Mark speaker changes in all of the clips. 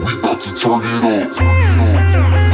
Speaker 1: girls with Turn nails done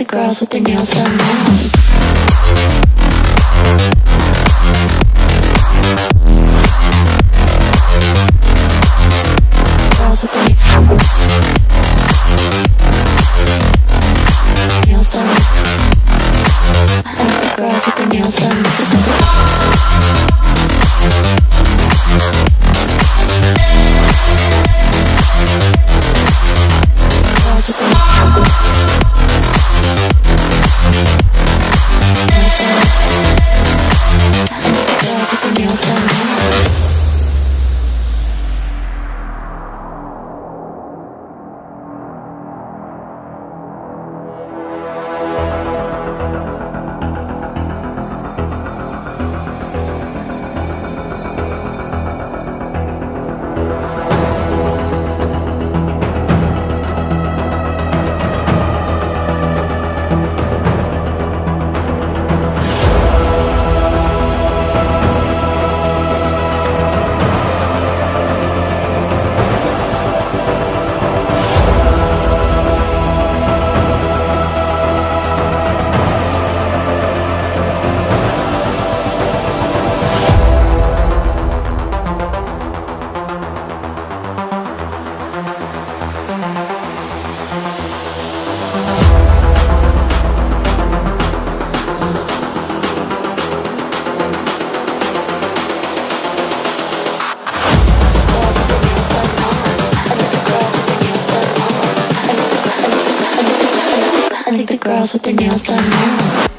Speaker 1: now. Girls with their nails done. The their nails done. the girls with their nails done now.